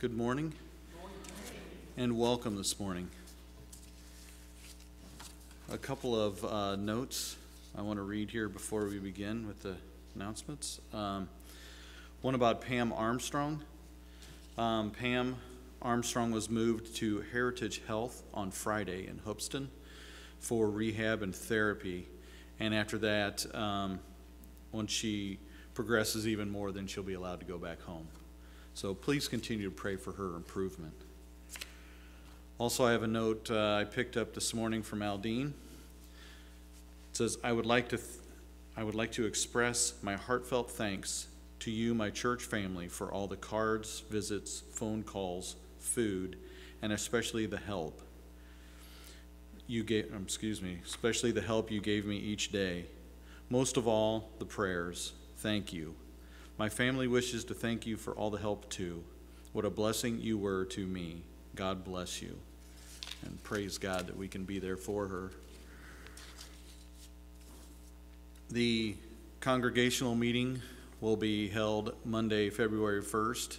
Good morning and welcome this morning. A couple of uh, notes I want to read here before we begin with the announcements. Um, One about Pam Armstrong. Um, Pam Armstrong was moved to Heritage Health on Friday in Hoopeston for rehab and therapy. And after that, um, once she progresses even more, then she'll be allowed to go back home. So please continue to pray for her improvement. Also, I have a note uh, I picked up this morning from Aldine. It says, "I would like to, I would like to express my heartfelt thanks to you, my church family, for all the cards, visits, phone calls, food, and especially the help you gave. um, Excuse me, especially the help you gave me each day. Most of all, the prayers. Thank you. My family wishes to thank you for all the help too. What a blessing you were to me. God bless you. And praise God that we can be there for her. The congregational meeting will be held Monday, February 1st.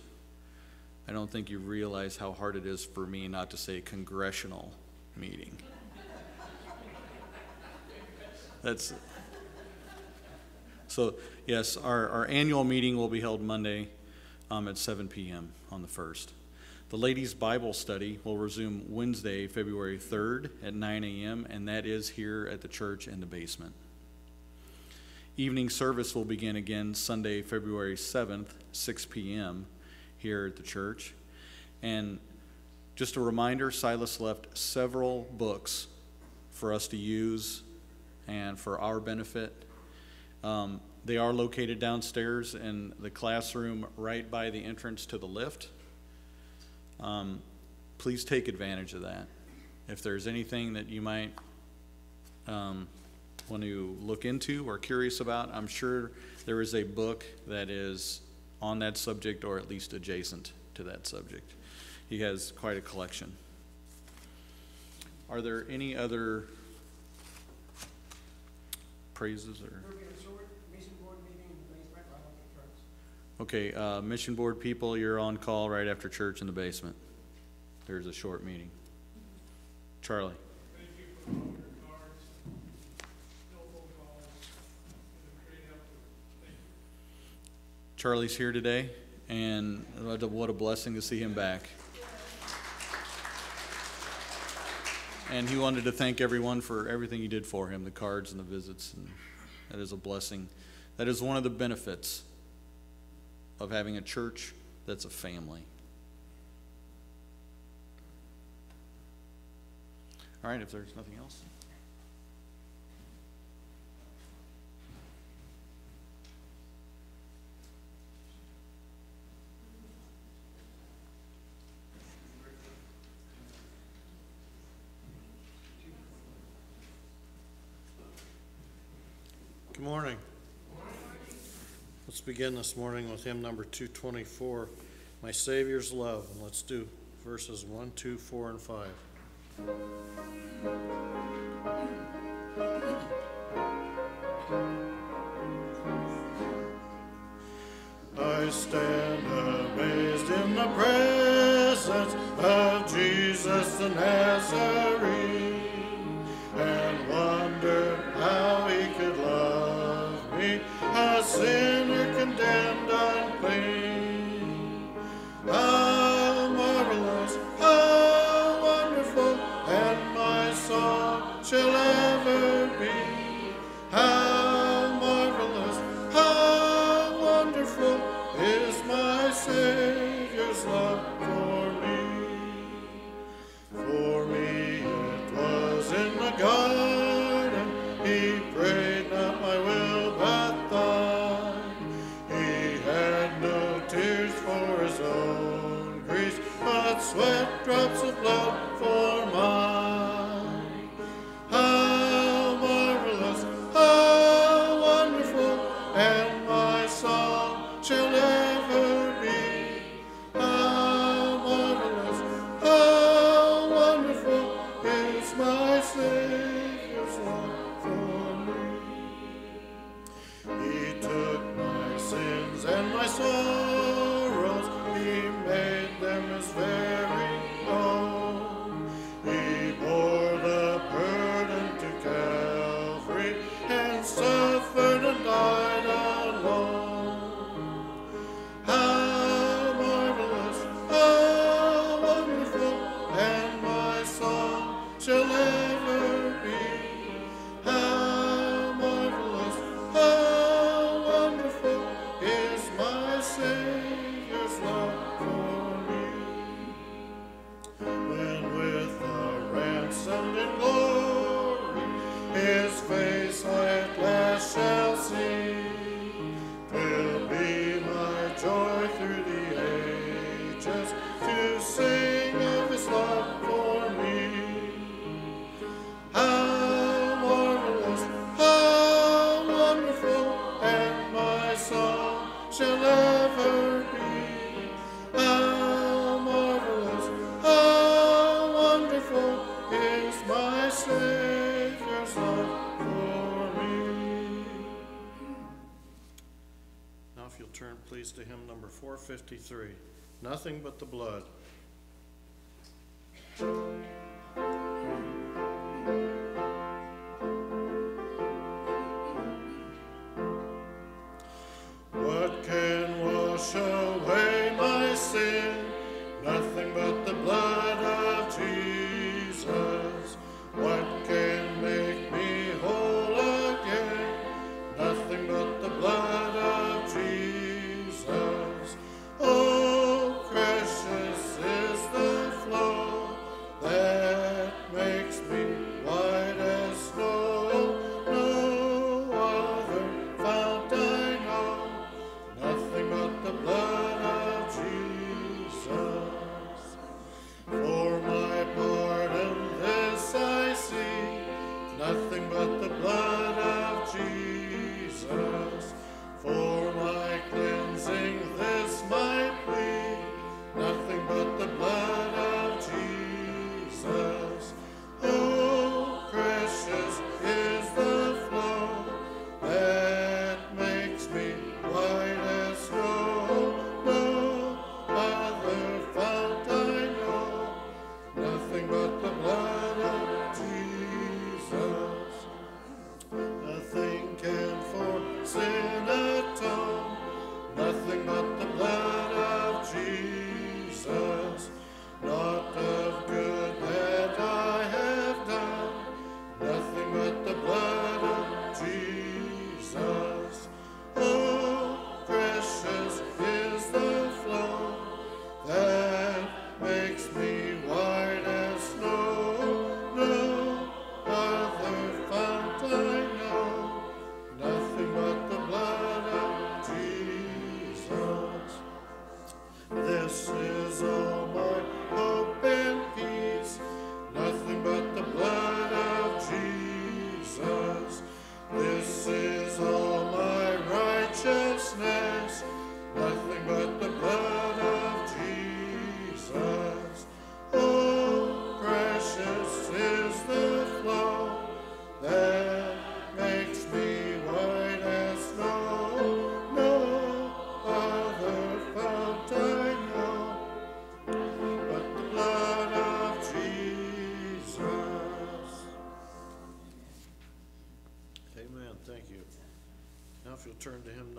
I don't think you realize how hard it is for me not to say congressional meeting. That's, so, yes, our, our annual meeting will be held Monday um, at 7 p.m. on the 1st. The ladies' Bible study will resume Wednesday, February 3rd at 9 a.m., and that is here at the church in the basement. Evening service will begin again Sunday, February 7th, 6 p.m., here at the church. And just a reminder Silas left several books for us to use and for our benefit. Um, they are located downstairs in the classroom right by the entrance to the lift. Um, please take advantage of that. If there's anything that you might um, want to look into or curious about, I'm sure there is a book that is on that subject or at least adjacent to that subject. He has quite a collection. Are there any other praises or? There'll be a short mission board meeting in the basement right after church. Okay, uh, mission board people, you're on call right after church in the basement. There's a short meeting. Charlie? Charlie's here today, and what a- what a blessing to see him back. And he wanted to thank everyone for everything you did for him, the cards and the visits, and that is a blessing. That is one of the benefits of having a church that's a family. All right, if there's nothing else. Good morning. Let's begin this morning with hymn number 224, My Savior's Love. And let's do verses 1, 2, 4, and 5. I stand amazed in the presence of Jesus the Nazarene and wonder how he could love me, a sinner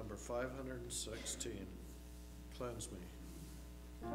number 516, Cleanse Me.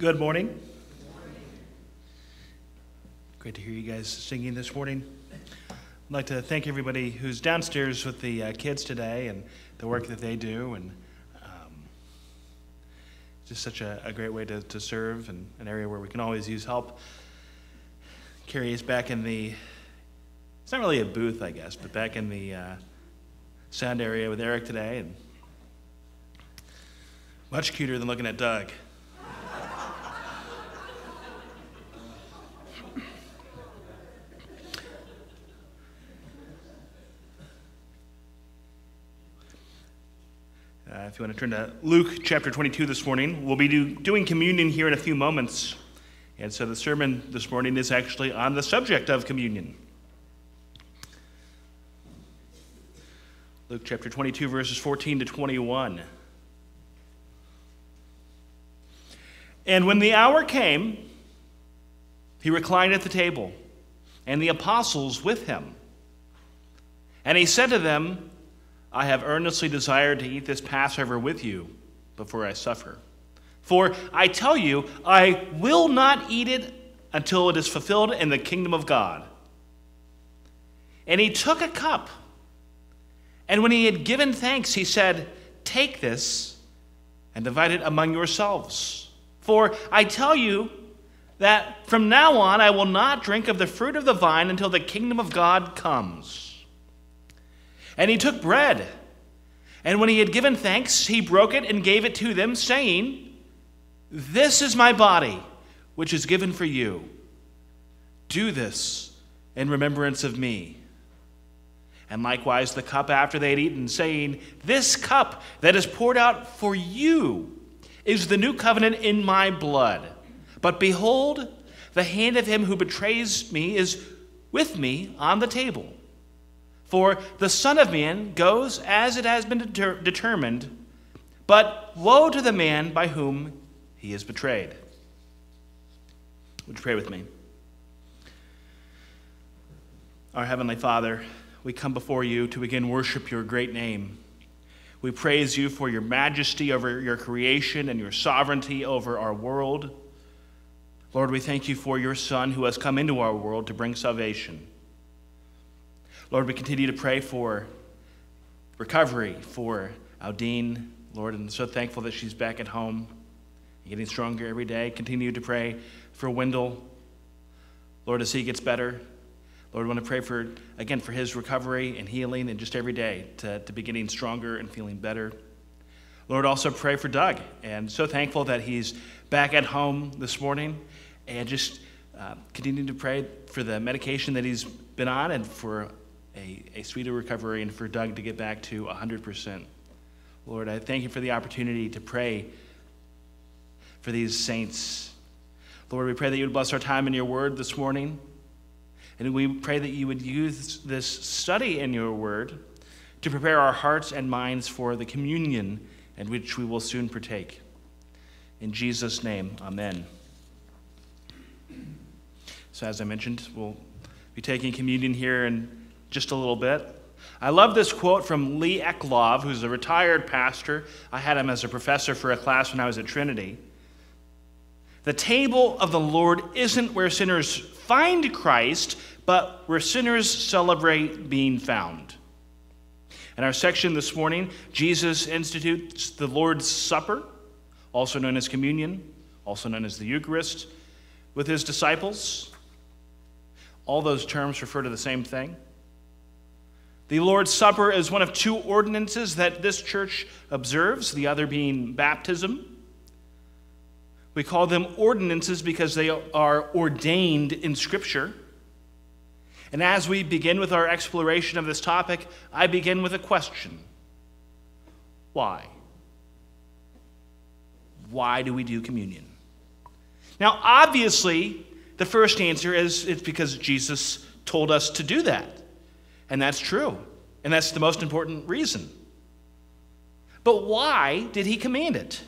Good morning. Great to hear you guys singing this morning. I'd like to thank everybody who's downstairs with the uh, kids today and the work that they do. And um, just such a, a great way to, to serve and an area where we can always use help. Carrie is back in the, it's not really a booth, I guess, but back in the uh, sound area with Eric today. And much cuter than looking at Doug. If you want to turn to Luke chapter 22 this morning, we'll be do, doing communion here in a few moments. And so the sermon this morning is actually on the subject of communion. Luke chapter 22, verses 14 to 21. And when the hour came, he reclined at the table, and the apostles with him. And he said to them, I have earnestly desired to eat this Passover with you before I suffer. For I tell you, I will not eat it until it is fulfilled in the kingdom of God. And he took a cup, and when he had given thanks, he said, Take this and divide it among yourselves. For I tell you that from now on I will not drink of the fruit of the vine until the kingdom of God comes. And he took bread. And when he had given thanks, he broke it and gave it to them, saying, This is my body, which is given for you. Do this in remembrance of me. And likewise the cup after they had eaten, saying, This cup that is poured out for you is the new covenant in my blood. But behold, the hand of him who betrays me is with me on the table. For the Son of Man goes as it has been deter- determined, but woe to the man by whom he is betrayed. Would you pray with me? Our Heavenly Father, we come before you to again worship your great name. We praise you for your majesty over your creation and your sovereignty over our world. Lord, we thank you for your Son who has come into our world to bring salvation. Lord, we continue to pray for recovery for Aldine, Lord, and so thankful that she's back at home, and getting stronger every day. Continue to pray for Wendell, Lord, as he gets better. Lord, we want to pray for, again, for his recovery and healing and just every day to, to be getting stronger and feeling better. Lord, also pray for Doug. And so thankful that he's back at home this morning and just uh, continue to pray for the medication that he's been on and for a, a sweeter recovery and for Doug to get back to 100%. Lord, I thank you for the opportunity to pray for these saints. Lord, we pray that you would bless our time in your word this morning. And we pray that you would use this study in your word to prepare our hearts and minds for the communion in which we will soon partake. In Jesus' name, amen. So, as I mentioned, we'll be taking communion here in just a little bit. I love this quote from Lee Eclov, who's a retired pastor. I had him as a professor for a class when I was at Trinity. The table of the Lord isn't where sinners find Christ, but where sinners celebrate being found. In our section this morning, Jesus institutes the Lord's Supper, also known as communion, also known as the Eucharist, with his disciples. All those terms refer to the same thing. The Lord's Supper is one of two ordinances that this church observes, the other being baptism. We call them ordinances because they are ordained in Scripture. And as we begin with our exploration of this topic, I begin with a question Why? Why do we do communion? Now, obviously, the first answer is it's because Jesus told us to do that. And that's true. And that's the most important reason. But why did he command it?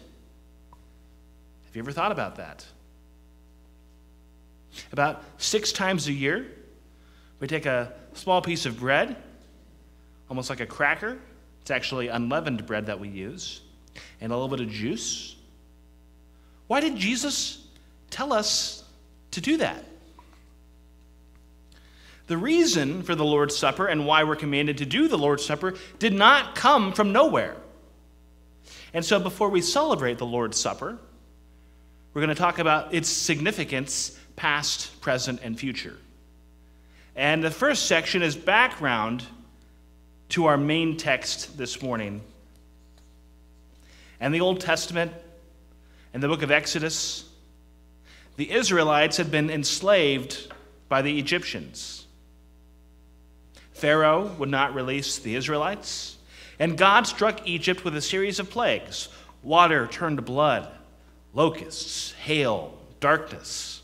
Have you ever thought about that? About six times a year, we take a small piece of bread, almost like a cracker. It's actually unleavened bread that we use, and a little bit of juice. Why did Jesus tell us to do that? The reason for the Lord's Supper and why we're commanded to do the Lord's Supper did not come from nowhere. And so, before we celebrate the Lord's Supper, we're going to talk about its significance, past, present, and future. And the first section is background to our main text this morning. And the Old Testament and the book of Exodus, the Israelites had been enslaved by the Egyptians. Pharaoh would not release the Israelites, and God struck Egypt with a series of plagues water turned to blood locusts, hail, darkness.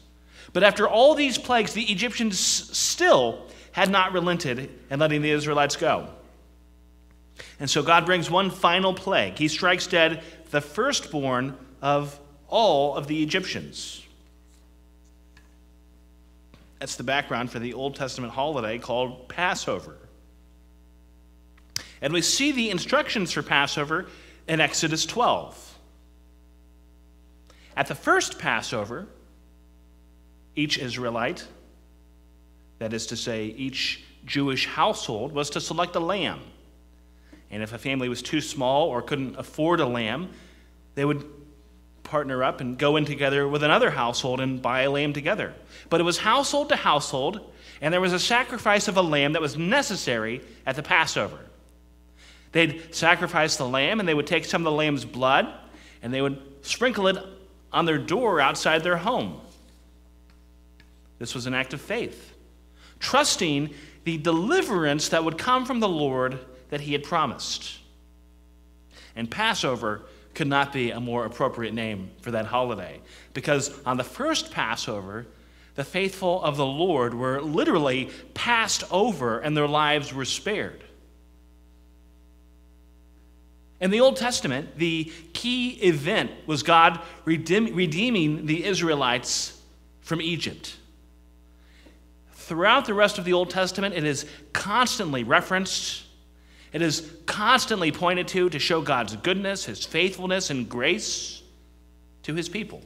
But after all these plagues, the Egyptians still had not relented in letting the Israelites go. And so God brings one final plague. He strikes dead the firstborn of all of the Egyptians. That's the background for the Old Testament holiday called Passover. And we see the instructions for Passover in Exodus 12. At the first Passover, each Israelite, that is to say, each Jewish household, was to select a lamb. And if a family was too small or couldn't afford a lamb, they would partner up and go in together with another household and buy a lamb together. But it was household to household, and there was a sacrifice of a lamb that was necessary at the Passover. They'd sacrifice the lamb, and they would take some of the lamb's blood, and they would sprinkle it on their door outside their home. This was an act of faith, trusting the deliverance that would come from the Lord that he had promised. And Passover could not be a more appropriate name for that holiday because on the first Passover, the faithful of the Lord were literally passed over and their lives were spared. In the Old Testament, the key event was God redeem, redeeming the Israelites from Egypt. Throughout the rest of the Old Testament, it is constantly referenced, it is constantly pointed to to show God's goodness, his faithfulness, and grace to his people.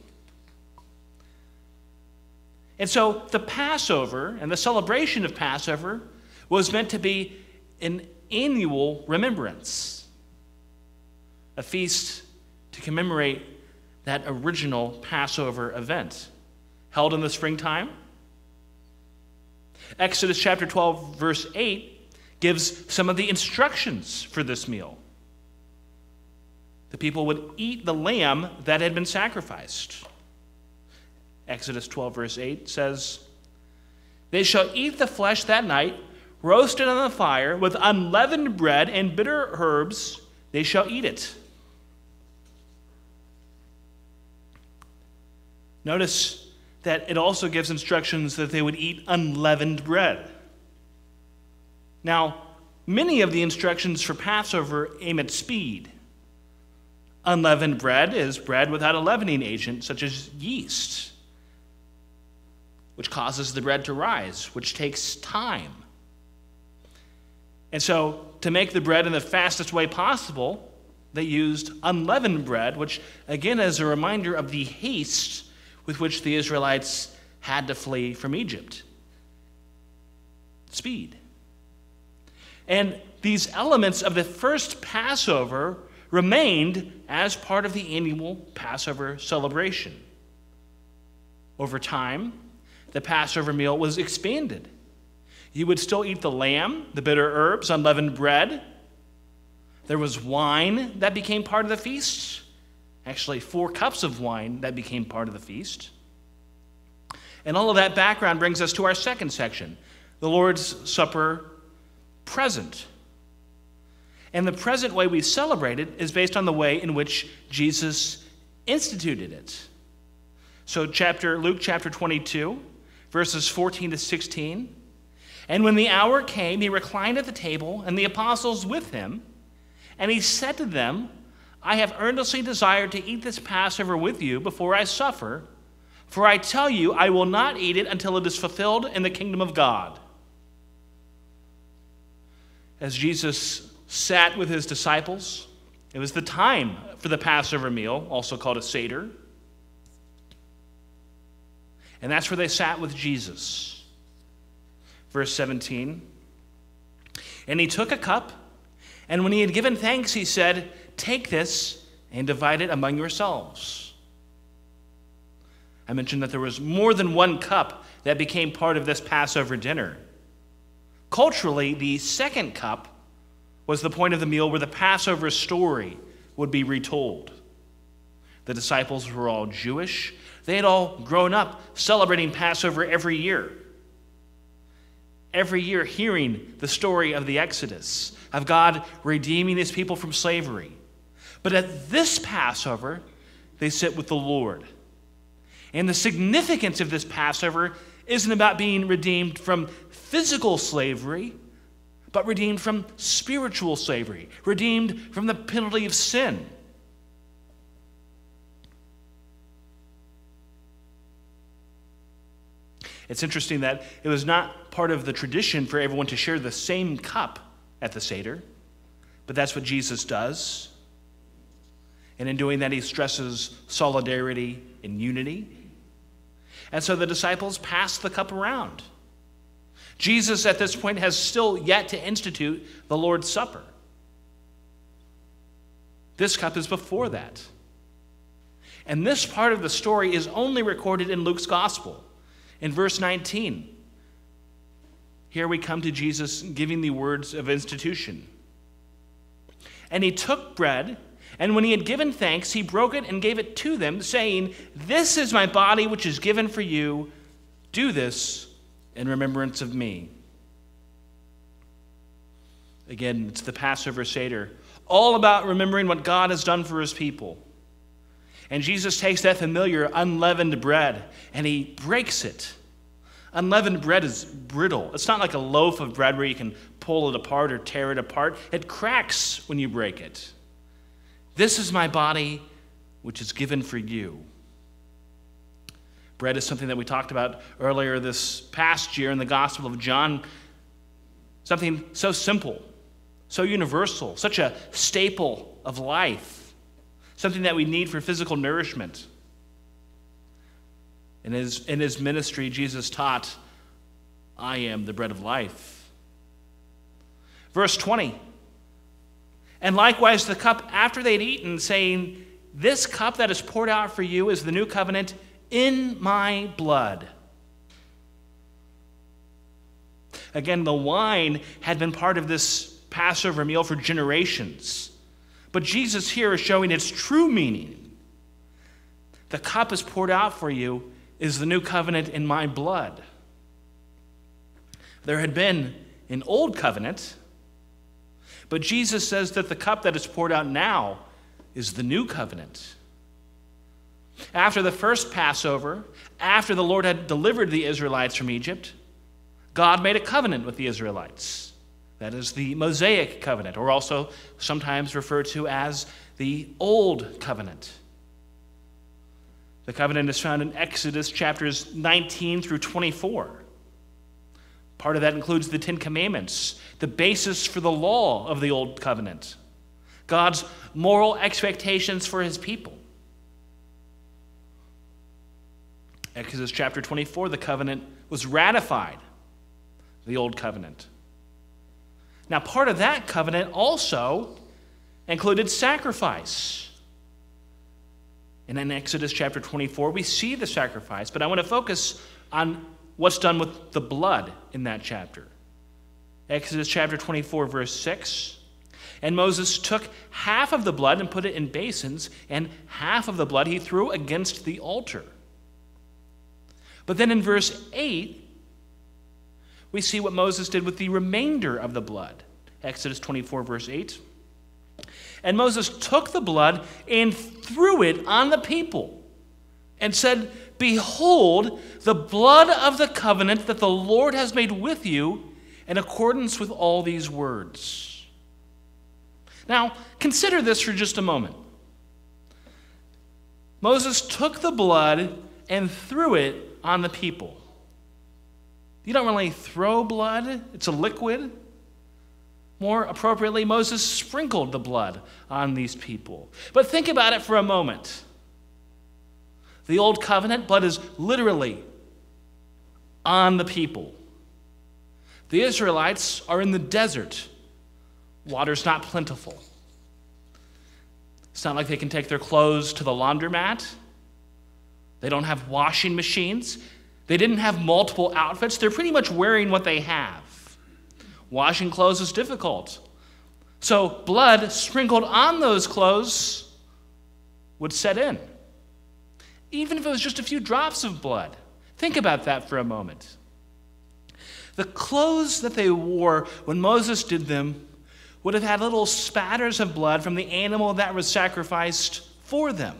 And so the Passover and the celebration of Passover was meant to be an annual remembrance a feast to commemorate that original Passover event held in the springtime. Exodus chapter 12, verse 8, gives some of the instructions for this meal. The people would eat the lamb that had been sacrificed. Exodus 12, verse 8 says, They shall eat the flesh that night, roasted on the fire, with unleavened bread and bitter herbs, they shall eat it. Notice that it also gives instructions that they would eat unleavened bread. Now, many of the instructions for Passover aim at speed. Unleavened bread is bread without a leavening agent, such as yeast, which causes the bread to rise, which takes time. And so, to make the bread in the fastest way possible, they used unleavened bread, which again is a reminder of the haste with which the Israelites had to flee from Egypt. Speed. And these elements of the first Passover remained as part of the annual Passover celebration. Over time, the Passover meal was expanded. You would still eat the lamb, the bitter herbs, unleavened bread. There was wine that became part of the feast. Actually, four cups of wine that became part of the feast. And all of that background brings us to our second section the Lord's Supper present. And the present way we celebrate it is based on the way in which Jesus instituted it. So, chapter, Luke chapter 22, verses 14 to 16. And when the hour came, he reclined at the table, and the apostles with him. And he said to them, I have earnestly desired to eat this Passover with you before I suffer, for I tell you, I will not eat it until it is fulfilled in the kingdom of God. As Jesus sat with his disciples, it was the time for the Passover meal, also called a Seder. And that's where they sat with Jesus. Verse 17. And he took a cup, and when he had given thanks, he said, Take this and divide it among yourselves. I mentioned that there was more than one cup that became part of this Passover dinner. Culturally, the second cup was the point of the meal where the Passover story would be retold. The disciples were all Jewish. They had all grown up celebrating Passover every year. Every year, hearing the story of the Exodus, of God redeeming his people from slavery. But at this Passover, they sit with the Lord. And the significance of this Passover isn't about being redeemed from physical slavery, but redeemed from spiritual slavery, redeemed from the penalty of sin. It's interesting that it was not part of the tradition for everyone to share the same cup at the Seder, but that's what Jesus does. And in doing that, he stresses solidarity and unity. And so the disciples pass the cup around. Jesus, at this point, has still yet to institute the Lord's Supper. This cup is before that. And this part of the story is only recorded in Luke's gospel. In verse 19, here we come to Jesus giving the words of institution. And he took bread. And when he had given thanks, he broke it and gave it to them, saying, This is my body, which is given for you. Do this in remembrance of me. Again, it's the Passover Seder, all about remembering what God has done for his people. And Jesus takes that familiar unleavened bread and he breaks it. Unleavened bread is brittle. It's not like a loaf of bread where you can pull it apart or tear it apart, it cracks when you break it. This is my body, which is given for you. Bread is something that we talked about earlier this past year in the Gospel of John. Something so simple, so universal, such a staple of life, something that we need for physical nourishment. In his, in his ministry, Jesus taught, I am the bread of life. Verse 20 and likewise, the cup after they'd eaten, saying, This cup that is poured out for you is the new covenant in my blood. Again, the wine had been part of this Passover meal for generations. But Jesus here is showing its true meaning. The cup is poured out for you is the new covenant in my blood. There had been an old covenant, but Jesus says that the cup that is poured out now is the new covenant. After the first Passover, after the Lord had delivered the Israelites from Egypt, God made a covenant with the Israelites. That is the Mosaic covenant, or also sometimes referred to as the Old Covenant. The covenant is found in Exodus chapters 19 through 24. Part of that includes the Ten Commandments, the basis for the law of the Old Covenant, God's moral expectations for his people. Exodus chapter 24, the covenant was ratified, the Old Covenant. Now, part of that covenant also included sacrifice. And in Exodus chapter 24, we see the sacrifice, but I want to focus on what's done with the blood in that chapter. Exodus chapter 24, verse 6. And Moses took half of the blood and put it in basins, and half of the blood he threw against the altar. But then in verse 8, we see what Moses did with the remainder of the blood. Exodus 24, verse 8. And Moses took the blood and threw it on the people and said, Behold, the blood of the covenant that the Lord has made with you in accordance with all these words. Now, consider this for just a moment. Moses took the blood and threw it on the people. You don't really throw blood, it's a liquid. More appropriately, Moses sprinkled the blood on these people. But think about it for a moment. The old covenant, blood is literally on the people. The Israelites are in the desert. Water's not plentiful. It's not like they can take their clothes to the laundromat. They don't have washing machines. They didn't have multiple outfits. They're pretty much wearing what they have. Washing clothes is difficult. So, blood sprinkled on those clothes would set in, even if it was just a few drops of blood. Think about that for a moment. The clothes that they wore when Moses did them would have had little spatters of blood from the animal that was sacrificed for them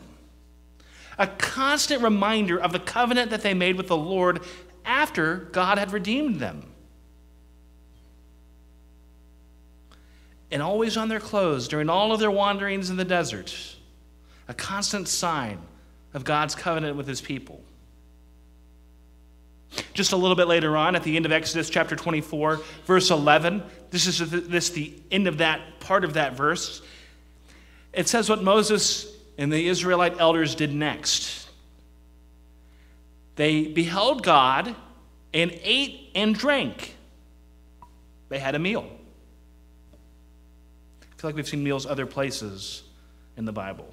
a constant reminder of the covenant that they made with the Lord after God had redeemed them. And always on their clothes during all of their wanderings in the desert, a constant sign of God's covenant with his people. Just a little bit later on, at the end of Exodus chapter 24, verse 11, this is this the end of that part of that verse. It says what Moses and the Israelite elders did next. They beheld God and ate and drank. They had a meal. I feel like we've seen meals other places in the Bible.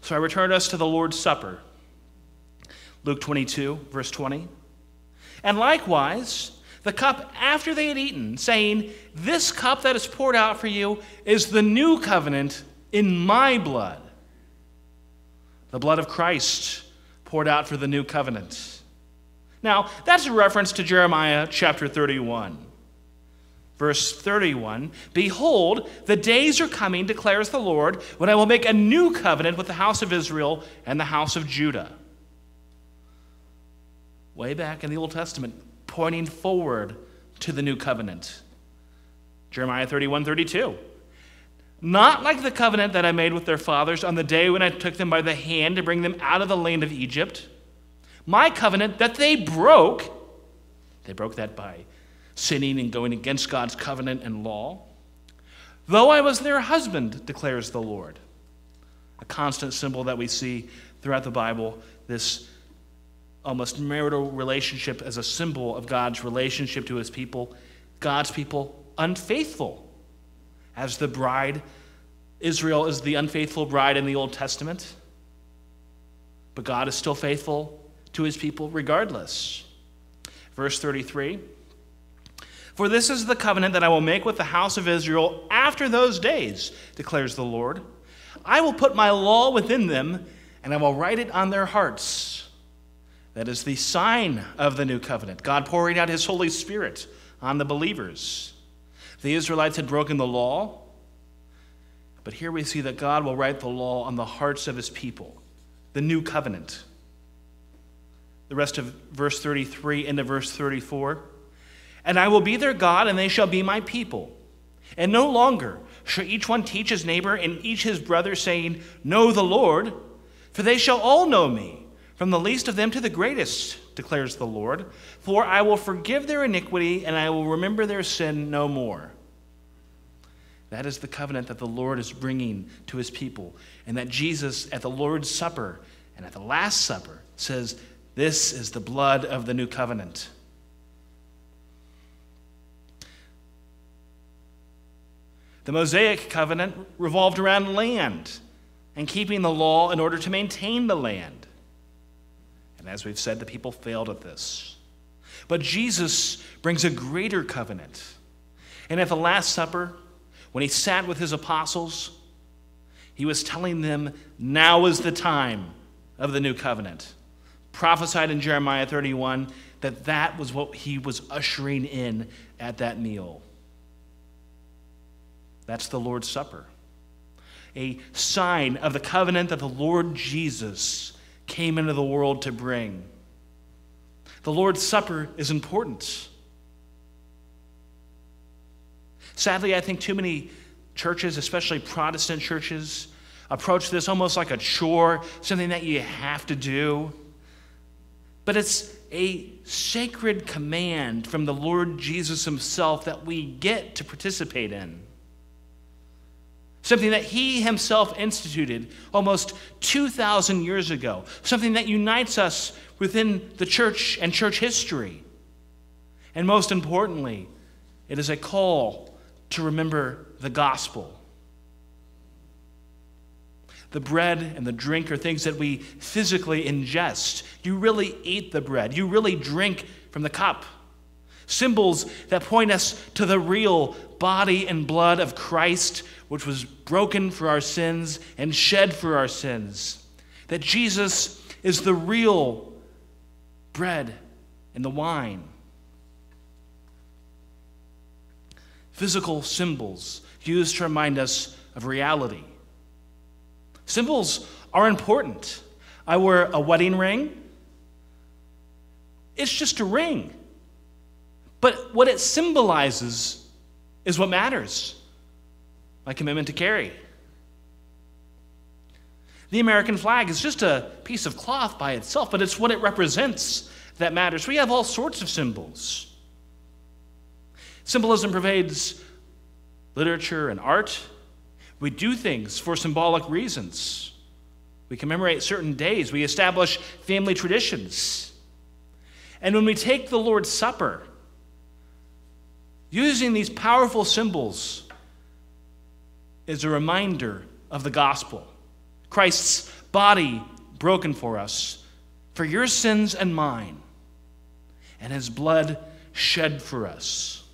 So I return us to the Lord's Supper. Luke 22, verse 20. And likewise, the cup after they had eaten, saying, This cup that is poured out for you is the new covenant in my blood, the blood of Christ poured out for the new covenant. Now, that's a reference to Jeremiah chapter 31. Verse 31 Behold, the days are coming, declares the Lord, when I will make a new covenant with the house of Israel and the house of Judah. Way back in the Old Testament, pointing forward to the new covenant. Jeremiah 31 32 not like the covenant that I made with their fathers on the day when I took them by the hand to bring them out of the land of Egypt. My covenant that they broke, they broke that by sinning and going against God's covenant and law. Though I was their husband, declares the Lord. A constant symbol that we see throughout the Bible, this almost marital relationship as a symbol of God's relationship to his people, God's people unfaithful as the bride. Israel is the unfaithful bride in the Old Testament. But God is still faithful to his people regardless. Verse 33 For this is the covenant that I will make with the house of Israel after those days, declares the Lord. I will put my law within them, and I will write it on their hearts. That is the sign of the new covenant, God pouring out his Holy Spirit on the believers. The Israelites had broken the law, but here we see that God will write the law on the hearts of his people, the new covenant. The rest of verse 33 into verse 34. And I will be their God, and they shall be my people. And no longer shall each one teach his neighbor and each his brother, saying, Know the Lord, for they shall all know me, from the least of them to the greatest, declares the Lord. For I will forgive their iniquity, and I will remember their sin no more. That is the covenant that the Lord is bringing to his people, and that Jesus at the Lord's Supper and at the Last Supper says, This is the blood of the new covenant. The Mosaic covenant revolved around land and keeping the law in order to maintain the land. And as we've said, the people failed at this. But Jesus brings a greater covenant. And at the Last Supper, when he sat with his apostles, he was telling them, Now is the time of the new covenant. Prophesied in Jeremiah 31 that that was what he was ushering in at that meal. That's the Lord's Supper, a sign of the covenant that the Lord Jesus came into the world to bring. The Lord's Supper is important. Sadly, I think too many churches, especially Protestant churches, approach this almost like a chore, something that you have to do. But it's a sacred command from the Lord Jesus Himself that we get to participate in something that he himself instituted almost 2,000 years ago, something that unites us within the church and church history. And most importantly, it is a call to remember the gospel. The bread and the drink are things that we physically ingest. You really eat the bread, you really drink from the cup. Symbols that point us to the real body and blood of Christ which was broken for our sins and shed for our sins. That Jesus is the real bread and the wine. Physical symbols used to remind us of reality. Symbols are important. I wear a wedding ring. It's just a ring. But what it symbolizes is what matters my commitment to carry. The American flag is just a piece of cloth by itself, but it's what it represents that matters. We have all sorts of symbols. Symbolism pervades literature and art. We do things for symbolic reasons. We commemorate certain days. We establish family traditions. And when we take the Lord's Supper, using these powerful symbols, is a reminder of the gospel. Christ's body broken for us, for your sins and mine, and his blood shed for us.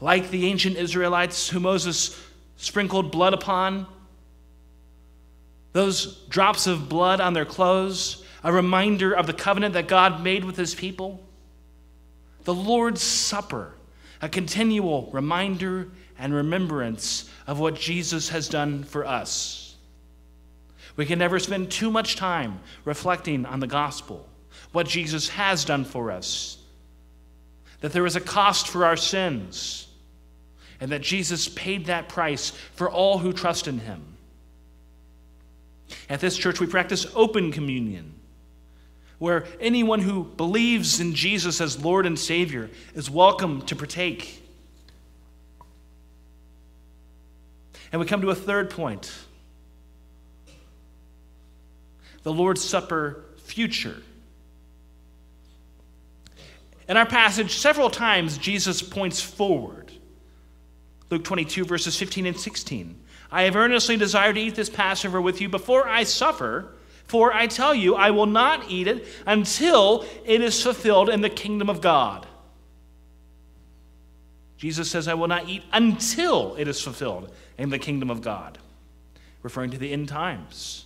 Like the ancient Israelites who Moses sprinkled blood upon, those drops of blood on their clothes, a reminder of the covenant that God made with his people. The Lord's Supper, a continual reminder and remembrance of what Jesus has done for us. We can never spend too much time reflecting on the gospel, what Jesus has done for us, that there is a cost for our sins, and that Jesus paid that price for all who trust in him. At this church, we practice open communion, where anyone who believes in Jesus as Lord and Savior is welcome to partake. And we come to a third point the Lord's Supper future. In our passage, several times Jesus points forward. Luke 22, verses 15 and 16. I have earnestly desired to eat this Passover with you before I suffer, for I tell you, I will not eat it until it is fulfilled in the kingdom of God. Jesus says, I will not eat until it is fulfilled in the kingdom of God, referring to the end times.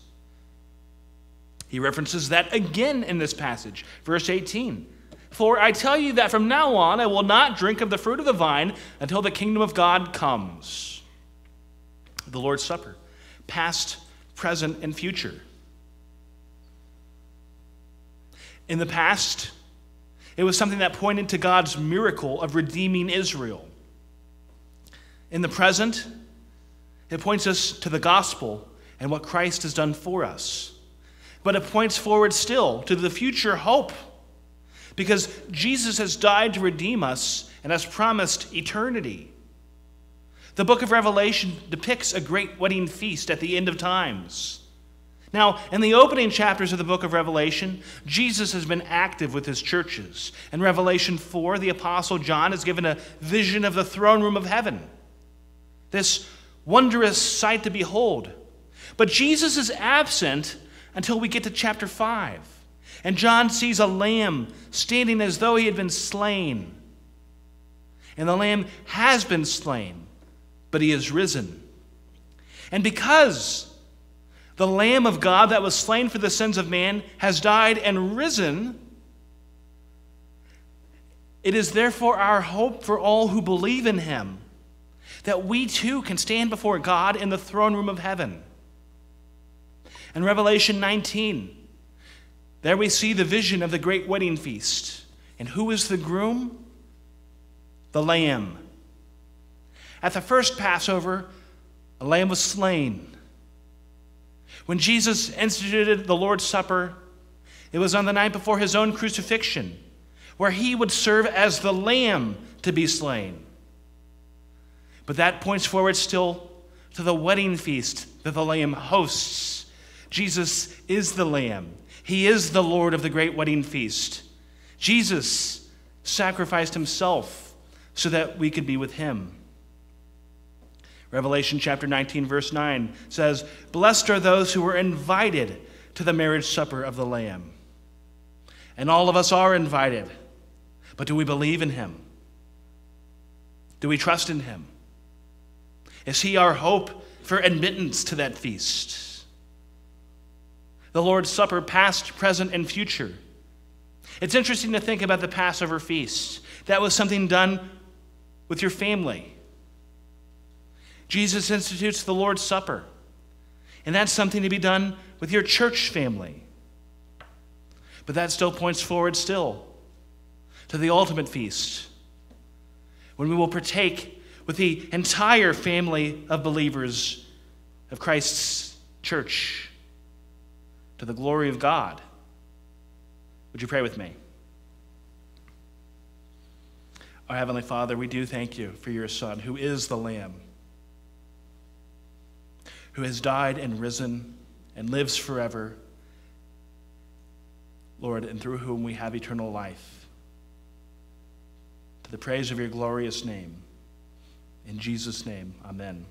He references that again in this passage, verse 18. For I tell you that from now on I will not drink of the fruit of the vine until the kingdom of God comes. The Lord's Supper, past, present, and future. In the past, it was something that pointed to God's miracle of redeeming Israel. In the present, it points us to the gospel and what Christ has done for us. But it points forward still to the future hope because Jesus has died to redeem us and has promised eternity. The book of Revelation depicts a great wedding feast at the end of times. Now, in the opening chapters of the book of Revelation, Jesus has been active with his churches. In Revelation 4, the Apostle John is given a vision of the throne room of heaven, this wondrous sight to behold. But Jesus is absent until we get to chapter 5. And John sees a lamb standing as though he had been slain. And the lamb has been slain, but he is risen. And because the Lamb of God that was slain for the sins of man has died and risen. It is therefore our hope for all who believe in him that we too can stand before God in the throne room of heaven. In Revelation 19, there we see the vision of the great wedding feast. And who is the groom? The Lamb. At the first Passover, a lamb was slain. When Jesus instituted the Lord's Supper, it was on the night before his own crucifixion, where he would serve as the lamb to be slain. But that points forward still to the wedding feast that the lamb hosts. Jesus is the lamb, he is the Lord of the great wedding feast. Jesus sacrificed himself so that we could be with him. Revelation chapter 19, verse 9 says, Blessed are those who are invited to the marriage supper of the Lamb. And all of us are invited. But do we believe in him? Do we trust in him? Is he our hope for admittance to that feast? The Lord's Supper, past, present, and future. It's interesting to think about the Passover feast. That was something done with your family. Jesus institutes the Lord's Supper, and that's something to be done with your church family. But that still points forward still to the ultimate feast when we will partake with the entire family of believers of Christ's church to the glory of God. Would you pray with me? Our Heavenly Father, we do thank you for your Son, who is the Lamb who has died and risen and lives forever, Lord, and through whom we have eternal life. To the praise of your glorious name. In Jesus' name, amen.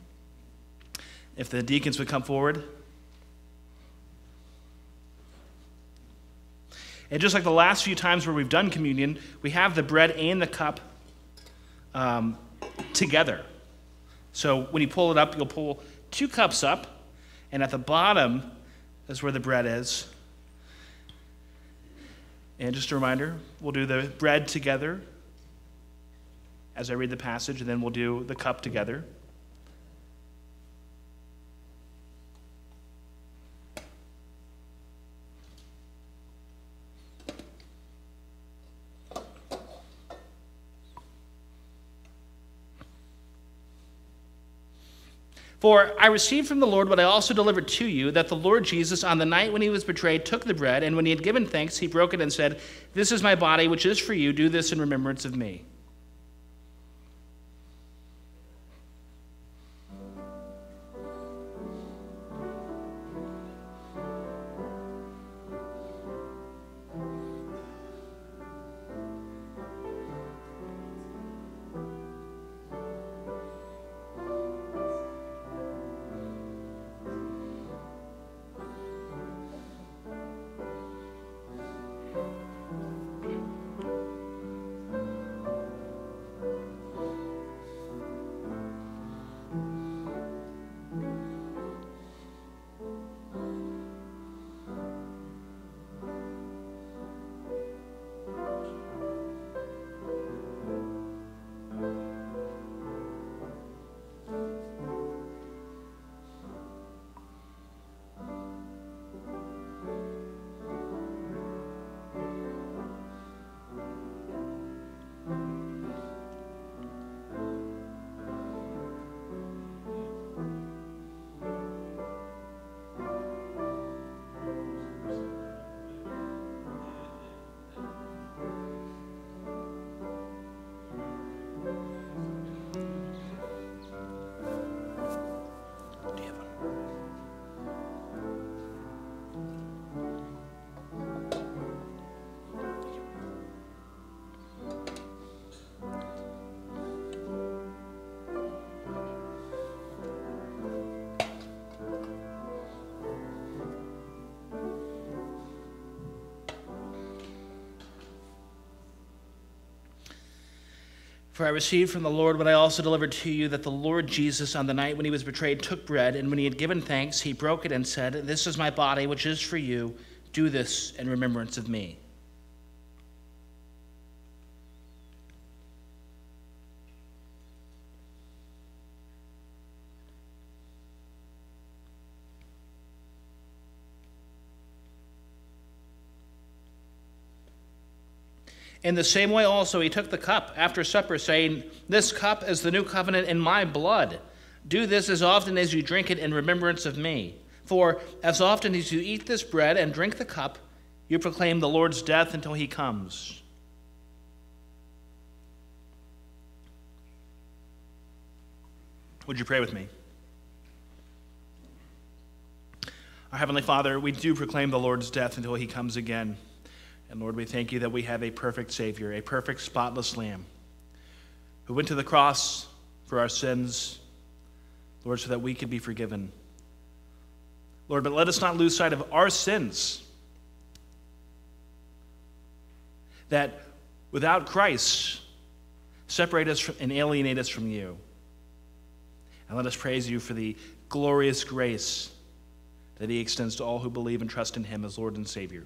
If the deacons would come forward. And just like the last few times where we've done communion, we have the bread and the cup um, together. So when you pull it up, you'll pull two cups up, and at the bottom is where the bread is. And just a reminder, we'll do the bread together as I read the passage, and then we'll do the cup together. For I received from the Lord what I also delivered to you that the Lord Jesus, on the night when he was betrayed, took the bread, and when he had given thanks, he broke it and said, This is my body, which is for you. Do this in remembrance of me. For I received from the Lord what I also delivered to you that the Lord Jesus, on the night when he was betrayed, took bread, and when he had given thanks, he broke it and said, This is my body, which is for you. Do this in remembrance of me. In the same way, also, he took the cup after supper, saying, This cup is the new covenant in my blood. Do this as often as you drink it in remembrance of me. For as often as you eat this bread and drink the cup, you proclaim the Lord's death until he comes. Would you pray with me? Our Heavenly Father, we do proclaim the Lord's death until he comes again. And Lord, we thank you that we have a perfect Savior, a perfect, spotless Lamb, who went to the cross for our sins, Lord, so that we could be forgiven. Lord, but let us not lose sight of our sins. That without Christ, separate us from, and alienate us from you. And let us praise you for the glorious grace that he extends to all who believe and trust in him as Lord and Savior.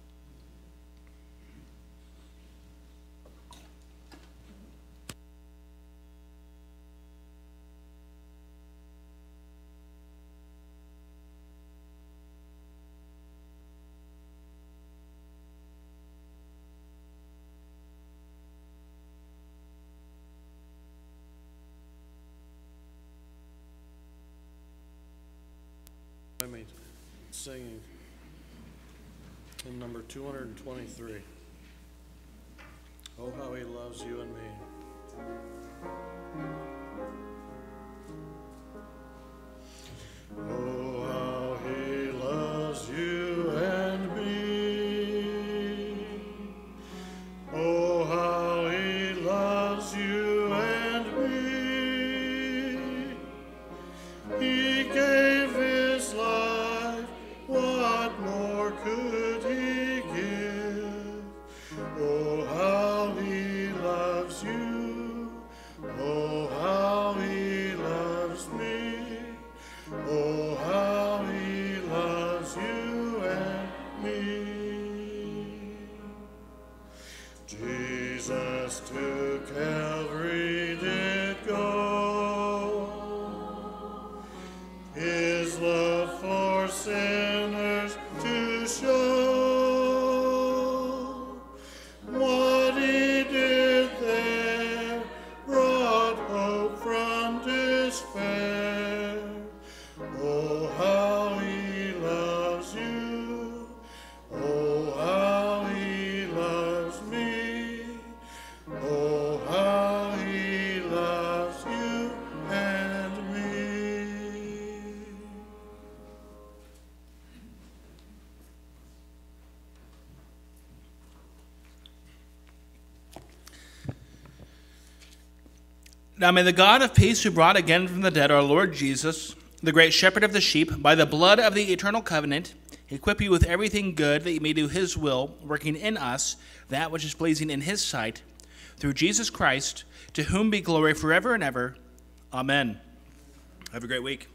23. Oh, how he loves you and me. Oh, how he loves you and me. Oh, how he loves you and me. He gave his life, what more could Now may the God of peace, who brought again from the dead our Lord Jesus, the great shepherd of the sheep, by the blood of the eternal covenant, equip you with everything good that you may do his will, working in us that which is pleasing in his sight, through Jesus Christ, to whom be glory forever and ever. Amen. Have a great week.